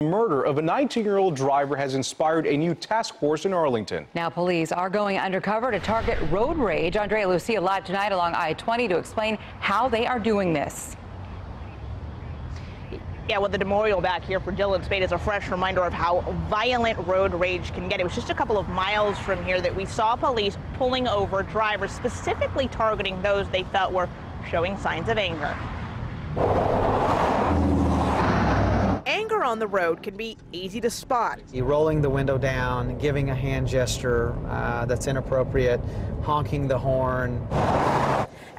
The murder of a 19-year-old driver has inspired a new task force in Arlington. Now police are going undercover to target road rage. Andrea Lucia live tonight along I-20 to explain how they are doing this. Yeah, well, the memorial back here for Dylan Spade is a fresh reminder of how violent road rage can get. It was just a couple of miles from here that we saw police pulling over drivers, specifically targeting those they felt were showing signs of anger. Anger on the road can be easy to spot. Rolling the window down, giving a hand gesture uh, that's inappropriate, honking the horn.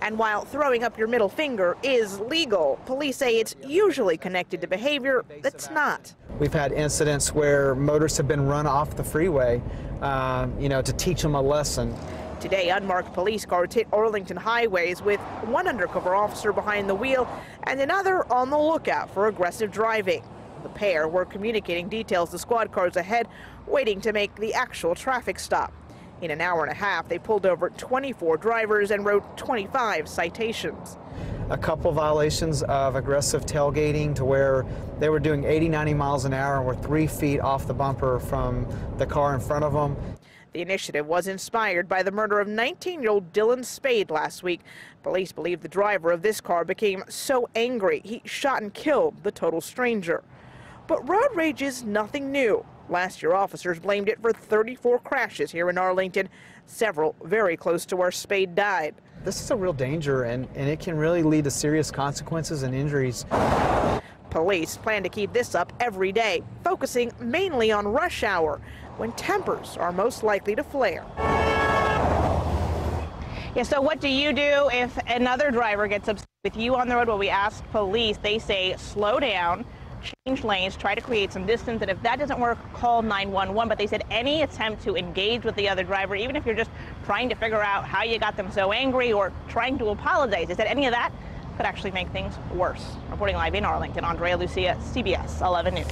And while throwing up your middle finger is legal, police say it's usually connected to behavior that's not. We've had incidents where motorists have been run off the freeway, uh, you know, to teach them a lesson. Today, unmarked police cars hit Arlington highways with one undercover officer behind the wheel and another on the lookout for aggressive driving. The pair were communicating details to squad cars ahead, waiting to make the actual traffic stop. In an hour and a half, they pulled over 24 drivers and wrote 25 citations. A couple violations of aggressive tailgating to where they were doing 80, 90 miles an hour and were three feet off the bumper from the car in front of them. The initiative was inspired by the murder of 19-year-old Dylan Spade last week. Police believe the driver of this car became so angry he shot and killed the total stranger. But road rage is nothing new. Last year, officers blamed it for 34 crashes here in Arlington, several very close to where Spade died. This is a real danger, and, and it can really lead to serious consequences and injuries. Police plan to keep this up every day, focusing mainly on rush hour, when tempers are most likely to flare. Yeah, so what do you do if another driver gets upset with you on the road? Well, we asked police. They say slow down, change lanes, try to create some distance, and if that doesn't work, call 911. But they said any attempt to engage with the other driver, even if you're just trying to figure out how you got them so angry or trying to apologize, they said any of that could actually make things worse. Reporting live in Arlington, Andrea Lucia, CBS 11 News.